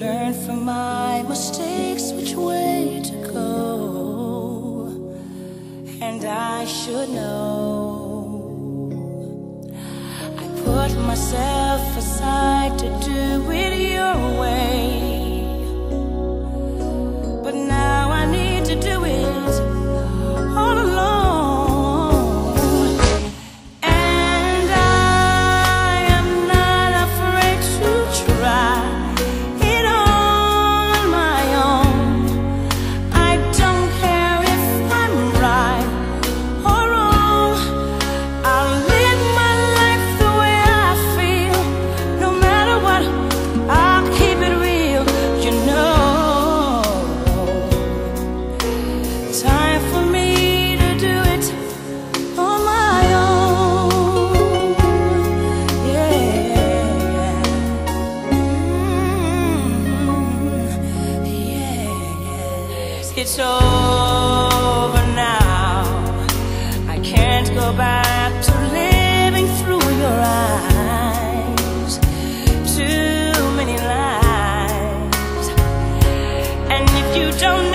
Learn from my mistakes which way to go. And I should know. I put myself it's over now. I can't go back to living through your eyes. Too many lies. And if you don't